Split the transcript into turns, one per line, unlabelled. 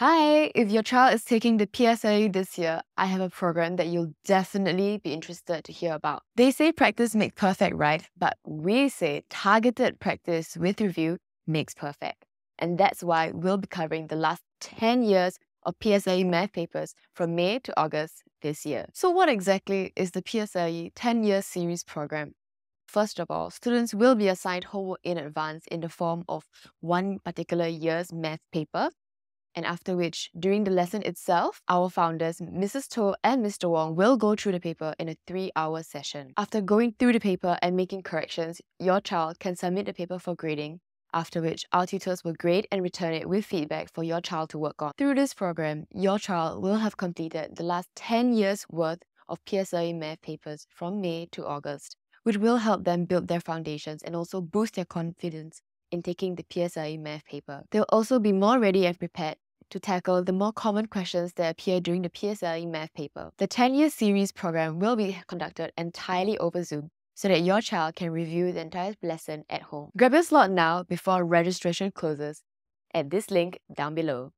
Hi, if your child is taking the PSLE this year, I have a program that you'll definitely be interested to hear about. They say practice makes perfect, right? But we say targeted practice with review makes perfect. And that's why we'll be covering the last 10 years of PSLE math papers from May to August this year. So, what exactly is the PSLE 10 year series program? First of all, students will be assigned homework in advance in the form of one particular year's math paper and after which, during the lesson itself, our founders, Mrs. Toh and Mr. Wong, will go through the paper in a three hour session. After going through the paper and making corrections, your child can submit the paper for grading. After which, our tutors will grade and return it with feedback for your child to work on. Through this program, your child will have completed the last 10 years worth of PSLE math papers from May to August, which will help them build their foundations and also boost their confidence in taking the PSLE math paper. They'll also be more ready and prepared to tackle the more common questions that appear during the PSLE math paper. The 10 year series program will be conducted entirely over Zoom so that your child can review the entire lesson at home. Grab your slot now before registration closes at this link down below.